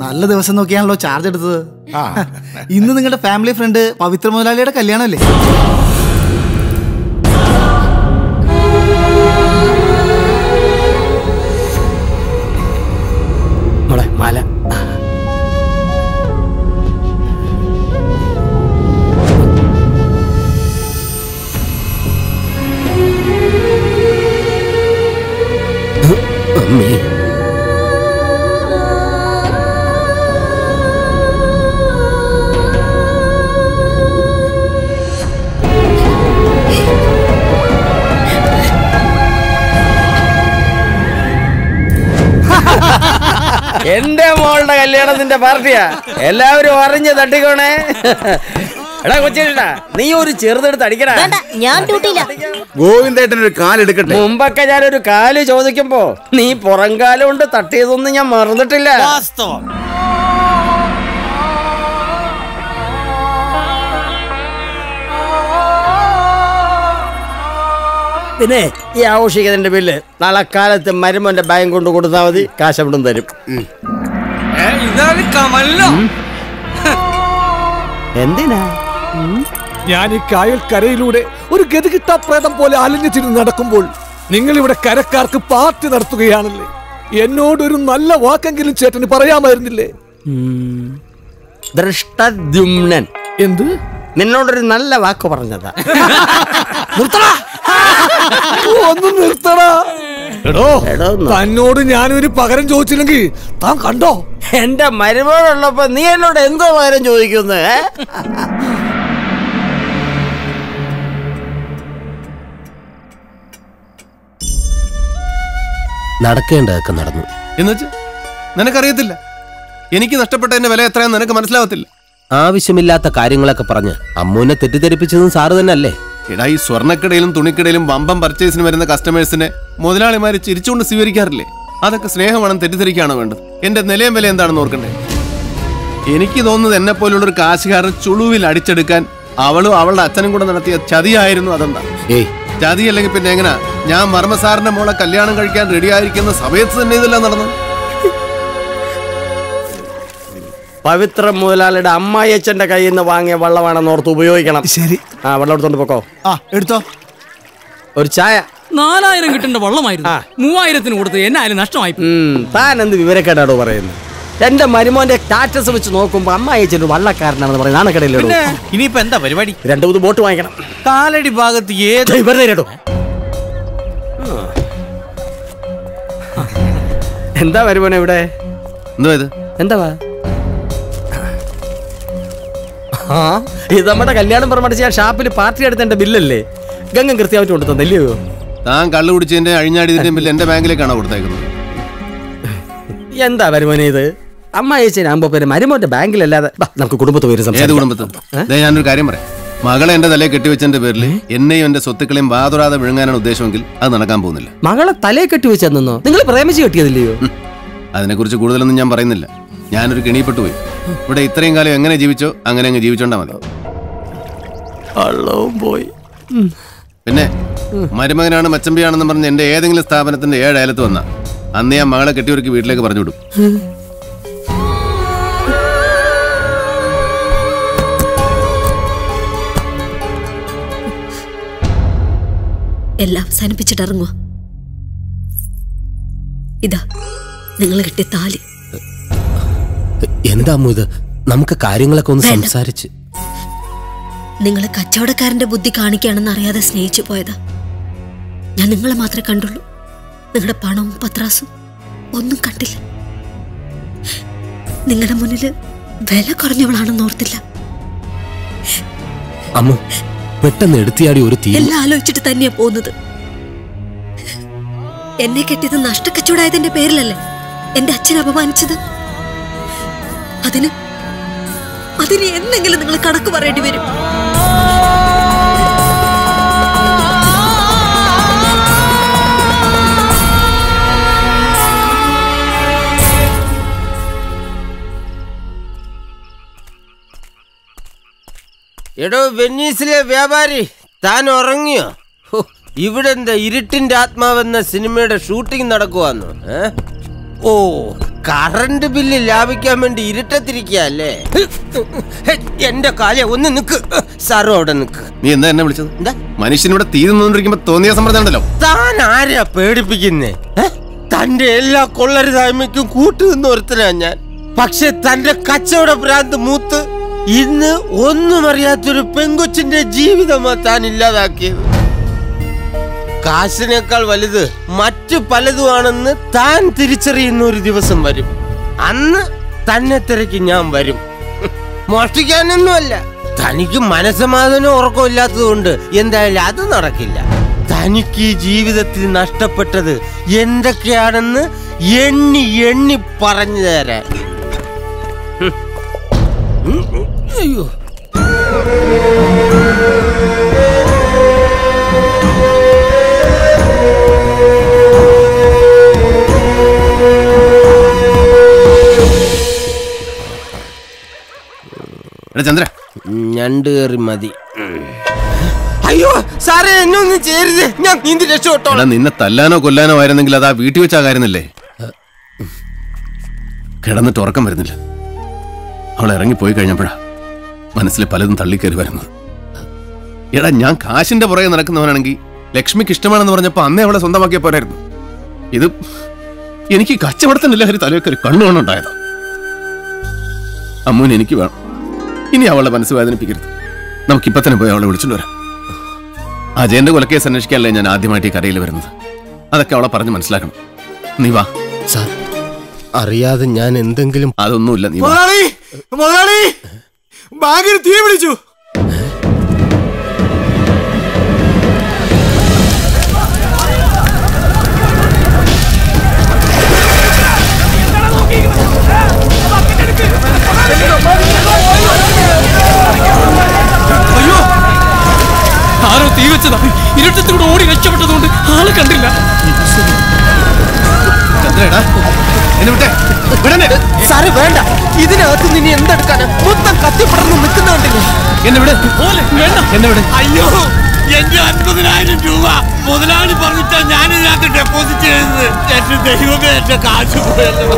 നല്ല ദിവസം നോക്കിയാണല്ലോ ചാർജ് എടുത്തത് ആ ഇന്ന് നിങ്ങളുടെ ഫാമിലി ഫ്രണ്ട് പവിത്ര മുതലാളിയുടെ കല്യാണമല്ലേ മാല അമ്മേ എന്റെ മോളുടെ കല്യാണത്തിന്റെ പാർട്ടിയാ. എല്ലാവരും അറിഞ്ഞ് തട്ടിക്കോണേ. എടാ കൊച്ചേട്ടാ നീ ഒരു ചെറുതെടുത്ത് അടിക്കടാ. വേണ്ട ഞാൻ ഗോവിന്ദേട്ടനൊരു ഗോവിന്ദേട്ടൻ ഒരു കാലെടുക്കട്ടെ മുമ്പൊക്കെ ഞാനൊരു കാൽ ചോദിക്കുമ്പോ നീ പുറം കാലം കൊണ്ട് തട്ടിയതൊന്നും ഞാൻ മറന്നിട്ടില്ല. വാസ്തവം. പിന്നെ ഈ ആഘോഷിക്കുന്നതിന്റെ ബില്ല് നാളെ കാലത്ത് മരുമോന്റെ ബാങ്ക് കൊണ്ട് കൊടുത്താൽ മതി കാശ് അവിടെ തരും. ഏ, ഇതാണ് കമലോ എന്തിനാ? ഞാൻ ഈ കായൽ കരയിലൂടെ ഒരു ഗതികിട്ടാ പ്രേതം പോലെ അലഞ്ഞു തിരിഞ്ഞ് നടക്കുമ്പോൾ നിങ്ങൾ ഇവിടെ കരക്കാർക്ക് പാർട്ടി നടത്തുകയാണല്ലേ? എന്നോടൊരു നല്ല വാക്കെങ്കിലും ചേട്ടന് പറയാമായിരുന്നില്ലേ? ദൃഷ്ടദ്യുമ്നൻ. എന്ത്? നിന്നോടൊരു നല്ല വാക്ക് പറഞ്ഞതാ. നിർത്തടാ. ഒന്ന് നിർത്തടാ. എടോ തന്നോട് ഞാനൊരു പകരം ചോദിച്ചില്ലെങ്കിൽ താൻ കണ്ടോ? എന്റെ മരുമോളുള്ളപ്പോ നീ എന്നോട് എന്തോ പകരം ചോദിക്കുന്നത് നടക്കേണ്ട നടക്കേണ്ടതൊക്കെ നടന്നു. എന്നുവെച്ച് നിനക്കറിയത്തില്ല. എനിക്ക് നഷ്ടപ്പെട്ടതിന്റെ വില എത്രയാന്ന് നിനക്ക് മനസ്സിലാവത്തില്ല. ആവശ്യമില്ലാത്ത കാര്യങ്ങളൊക്കെ പറഞ്ഞ് അമ്മുവിനെ തെറ്റിദ്ധരിപ്പിച്ചതും സാറ് തന്നെ അല്ലേ എടാ ഈ സ്വർണക്കടയിലും തുണിക്കടയിലും വമ്പം പർച്ചേസിന് വരുന്ന കസ്റ്റമേഴ്സിനെ മുതലാളിമാര് ചിരിച്ചുകൊണ്ട് സ്വീകരിക്കാറില്ലേ? അതൊക്കെ സ്നേഹമാണ് തെറ്റിദ്ധരിക്കാണോ വേണ്ടത്? എന്റെ നിലയും വില എന്താണെന്ന് ഓർക്കണ്ടേ? എനിക്ക് തോന്നുന്നത് എന്നെ പോലുള്ള ഒരു കാശുകാരൻ ചുളുവിൽ അടിച്ചെടുക്കാൻ അവളും അവളുടെ അച്ഛനും കൂടെ നടത്തിയ ചതിയായിരുന്നു അതെന്താ? ഏയ്. ചതി അല്ലെങ്കിൽ പിന്നെ എങ്ങനാ? ഞാൻ മർമ്മസാറിന്റെ മോളെ കല്യാണം കഴിക്കാൻ റെഡി ആയിരിക്കുന്ന സമയത്ത് തന്നെ ഇതെല്ലാം നടന്നു പവിത്ര മുതലാളിയുടെ അമ്മായിയച്ഛന്റെ കയ്യിൽ നിന്ന് വാങ്ങിയ വെള്ളമാണെന്ന് ഓർത്ത് ഉപയോഗിക്കണം. ശരി. ആ വെള്ളം എടുത്തോണ്ട് പൊക്കോ. ആ എടുത്തോ. ഒരു ചായ. നാലായിരം കിട്ടേണ്ട വെള്ളമായിരുന്നു. മൂവായിരത്തിന് കൊടുത്ത് എന്നായാലും നഷ്ടമായി താൻ എന്ത് വിവരക്കേടാടോ പറയുന്നത്? എന്റെ മരുമോന്റെ സ്റ്റാറ്റസ് വെച്ച് നോക്കുമ്പോ അമ്മായിയച്ഛൻ ഒരു വള്ളക്കാരനാണെന്ന് പറയുന്നത് നാണക്കടയിലോ ഇനിയിപ്പോ എന്താ പരിപാടി? രണ്ടു മൂന്ന് ബോട്ട് വാങ്ങിക്കണം. കാലടി ഭാഗത്ത് ഏത് ഇവരുടെ എന്താ വരുമോനെ ഇവിടെ? എന്താ എന്താ ആ. ഇത് നമ്മുടെ കല്യാണം പ്രമാണിച്ച് ഞാൻ ഷാപ്പിൽ പാർട്ടി എടുത്ത എന്റെ ബില്ലല്ലേ? ഗംഗം കൃത്യമായിട്ട് കൊണ്ടു തന്നല്ലയോ താൻ കള്ളു കുടിച്ചതിന്റെ അഴിഞ്ഞാടിയതിന്റെ ബില്ല് എന്റെ ബാങ്കിലേക്കാണ് കൊടുത്തേക്കുന്നത്? എന്താ വരുമോനെ ഇത്? അമ്മ അമ്മായിച്ചനാകുമ്പോ പിന്നെ മരുമോന്റെ ബാങ്കിലല്ലാതെ നമുക്ക് കുടുംബത്ത് പേര് ഏത് കുടുംബത്തിൽ ഞാനൊരു കാര്യം പറയാം. മകളെ എന്റെ തലയെ കെട്ടിവെച്ചതിന്റെ പേരിൽ എന്നെയും എന്റെ സ്വത്തുക്കളെയും വാതുരാതെ വിഴുങ്ങാനാണ് ഉദ്ദേശമെങ്കിൽ അത് നടക്കാൻ പോകുന്നില്ല. മകളെ തലയെ കെട്ടി വെച്ചെന്നോ നിങ്ങൾ പ്രേമിച്ച് കെട്ടിയതില്ലയോ? അതിനെക്കുറിച്ച് കൂടുതലൊന്നും ഞാൻ പറയുന്നില്ല. ഞാനൊരു കെണിയിപ്പെട്ടു പോയി. ഇവിടെ ഇത്രയും കാലം എങ്ങനെ ജീവിച്ചോ? അങ്ങനെ അങ്ങ് ജീവിച്ചോണ്ടാ മതി. അള്ളവും പോയി. പിന്നെ മരുമകനാണ് മച്ചമ്പിയാണെന്ന് പറഞ്ഞ് എന്റെ ഏതെങ്കിലും സ്ഥാപനത്തിന്റെ ഏഴ് അയലത്ത് വന്ന. അന്ന് ഞാൻ മകളെ കെട്ടിയൊരുക്കി വീട്ടിലേക്ക് പറഞ്ഞു വിടും. എല്ലാം അവസാനിപ്പിച്ചിട്ട് ഇറങ്ങുക ഇതാ നിങ്ങൾ കിട്ടിയ താലി. എന്താ അമ്മു ഇത് നമുക്ക് കാര്യങ്ങളൊക്കെ ഒന്ന്. സംസാരിച്ച്. നിങ്ങൾ കച്ചവടക്കാരന്റെ ബുദ്ധി കാണിക്കുകയാണെന്ന് അറിയാതെ സ്നേഹിച്ചു പോയതാ. ഞാൻ നിങ്ങളെ മാത്രമേ കണ്ടുള്ളൂ. നിങ്ങളുടെ പണവും പത്രാസും ഒന്നും കണ്ടില്ല. നിങ്ങളുടെ മുന്നിൽ വില കുറഞ്ഞവളാണെന്ന് ഓർത്തില്ല. അമ്മു പെട്ടെന്ന് എടുത്തിയാടി ഒരു തീ. എല്ലാം ആലോചിച്ചിട്ട് തന്നെയാ പോകുന്നത്. എന്നെ കെട്ടിയത് നഷ്ടക്കച്ചവടായതിന്റെ പേരിലല്ലേ? എന്റെ അച്ഛൻ അപമാനിച്ചത്? അതിന് അതിന് എന്തെങ്കിലും നിങ്ങൾ കണക്ക് പറയേണ്ടി വരും എടോ വെന്നീസിലെ വ്യാപാരി താൻ ഉറങ്ങിയോ ഇവിടെ എന്താ ഇരുട്ടിന്റെ ആത്മാവെന്ന സിനിമയുടെ ഷൂട്ടിംഗ് നടക്കുവാന്നോ ഏ? ഓ കറണ്ട് ബില്ല് ലാഭിക്കാൻ വേണ്ടി ഇരുട്ടത്തിരിക്കല്ലേ എന്റെ കാലെ ഒന്ന് നിക്ക്. സാറും അവിടെ നിക്ക്. നീ എന്താ എന്നെ വിളിച്ചത്? എന്താ? മനുഷ്യനിവിടെ തീ നിന്നുകൊണ്ടിരിക്കുമ്പോ തോന്നിയ സമ്മർദ്ദമുണ്ടല്ലോ താൻ ആരാ പേടിപ്പിക്കുന്നേ? തന്റെ എല്ലാ കൊള്ളരുതായ്മയ്ക്കും കൂട്ടുനിന്ന ഒരുത്തനാ ഞാൻ. പക്ഷെ തന്റെ കച്ചവട ഭ്രാന്ത് മൂത്ത് ഇന്ന് ഒന്നും അറിയാത്തൊരു പെങ്കൊച്ചിന്റെ ജീവിതമാ താൻ ഇല്ലാതാക്കിയത്. കാശിനേക്കാൾ വലുത് മറ്റു പലതുമാണെന്ന് താൻ തിരിച്ചറിയുന്ന ഒരു ദിവസം വരും. അന്ന് തന്നെ തിരക്ക് ഞാൻ വരും. മോഷ്ടിക്കാനൊന്നുമല്ല. തനിക്ക് മനസ്സമാധാനം ഉറക്കമില്ലാത്തതുകൊണ്ട് എന്തായാലും അത് നടക്കില്ല. തനിക്ക് ഈ ജീവിതത്തിൽ നഷ്ടപ്പെട്ടത് എന്തൊക്കെയാണെന്ന് എണ്ണി എണ്ണി പറഞ്ഞു തരാൻ. അയ്യോ. ചന്ദ്ര. ഞണ്ട് കയറി മതി. അയ്യോ സാറേ എന്നെ ഒന്ന് ചേരുത് ഞാൻ നീന്തി രക്ഷപ്പെട്ടോളാം. നിന്നെ തല്ലാനോ കൊല്ലാനോ ആയിരുന്നെങ്കിൽ അതാ വീട്ടിൽ വെച്ചാ കാര്യന്നല്ലേ കിടന്നിട്ട് ഉറക്കം വരുന്നില്ല. അവൾ ഇറങ്ങിപ്പോയി കഴിഞ്ഞപ്പോഴാ മനസ്സിൽ പലതും തള്ളിക്കയറി വരുന്നത്. എടാ ഞാൻ കാശിന്റെ പുറകെ നടക്കുന്നവനാണെങ്കിൽ ലക്ഷ്മിക്ക് ഇഷ്ടമാണെന്ന് പറഞ്ഞപ്പോൾ അന്നേ അവളെ സ്വന്തമാക്കിയ പോരായിരുന്നു. ഇത് എനിക്ക് കച്ചവടത്തിനല്ല ഒരു തലയൊക്കെ ഒരു കണ്ണുകൊണ്ടുണ്ടായത് അമ്മൂന് എനിക്ക് വേണം. ഇനി അവളെ മനസ്സ് വേദനിപ്പിക്കരുത്. നമുക്കിപ്പോൾ തന്നെ പോയി അവളെ വിളിച്ചുകൊണ്ട് വരാം. അജയന്റെ കൊലക്കേസ് അന്വേഷിക്കാനല്ലേ ഞാൻ ആദ്യമായിട്ട് ഈ കരയിൽ വരുന്നത്. അതൊക്കെ അവളെ പറഞ്ഞ് മനസ്സിലാക്കണം. നീ വാ. സാർ അറിയാതെ ഞാൻ എന്തെങ്കിലും അതൊന്നുമില്ല നീ വാ. മുതലാളി! തീ പിടിച്ചു. ഇരുട്ടത്തിലൂടെ ഓടി രക്ഷപ്പെട്ടതുകൊണ്ട് ആളെ കണ്ടില്ല. സാറ് വേണ്ട. ഇതിനകത്ത് നിന്നെ എന്തെടുക്കാന്? മൊത്തം കത്തിപ്പടർന്ന് നിൽക്കുന്ന എന്നെ വിട്. വേണ്ട. എന്നെ വിട്. അയ്യോ എന്റെ അൻപതിനായിരം രൂപ മുതലാളി പറഞ്ഞിട്ടാ ഞാൻ ഇതിനകത്ത് ഡെപ്പോസിറ്റ് ചെയ്തത്. എന്റെ ദൈവമേ എന്റെ കാശ് പോയല്ലോ.